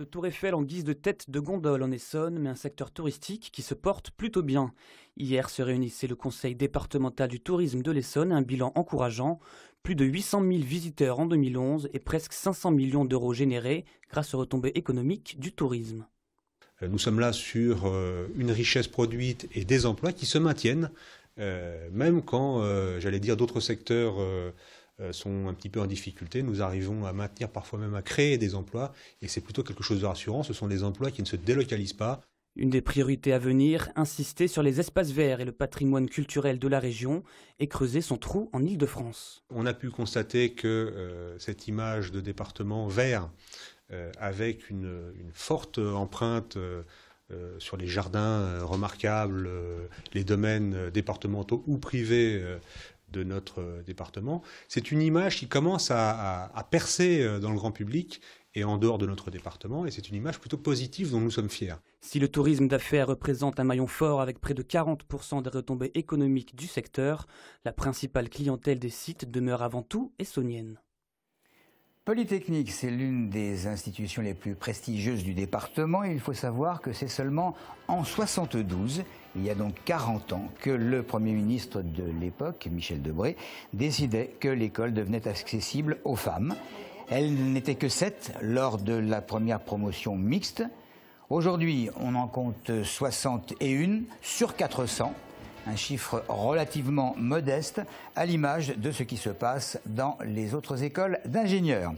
Le Tour Eiffel en guise de tête de gondole en Essonne, mais un secteur touristique qui se porte plutôt bien. Hier se réunissait le conseil départemental du tourisme de l'Essonne, un bilan encourageant. Plus de 800 000 visiteurs en 2011 et presque 500 millions d'euros générés grâce aux retombées économiques du tourisme. Nous sommes là sur euh, une richesse produite et des emplois qui se maintiennent, euh, même quand, euh, j'allais dire, d'autres secteurs sont un petit peu en difficulté. Nous arrivons à maintenir, parfois même à créer des emplois, et c'est plutôt quelque chose de rassurant. Ce sont des emplois qui ne se délocalisent pas. Une des priorités à venir, insister sur les espaces verts et le patrimoine culturel de la région et creuser son trou en Île-de-France. On a pu constater que cette image de département vert euh, avec une, forte empreinte euh, euh, sur les jardins remarquables, les domaines départementaux ou privés de notre département. C'est une image qui commence à, percer dans le grand public et en dehors de notre département, et c'est une image plutôt positive dont nous sommes fiers. Si le tourisme d'affaires représente un maillon fort avec près de 40% des retombées économiques du secteur, la principale clientèle des sites demeure avant tout essonienne. Polytechnique, c'est l'une des institutions les plus prestigieuses du département il faut savoir que c'est seulement en 72, il y a donc 40 ans, que le Premier ministre de l'époque, Michel Debré, décidait que l'école devenait accessible aux femmes. Elle n'était que 7 lors de la première promotion mixte. Aujourd'hui, on en compte 61 sur 400 un chiffre relativement modeste à l'image de ce qui se passe dans les autres écoles d'ingénieurs.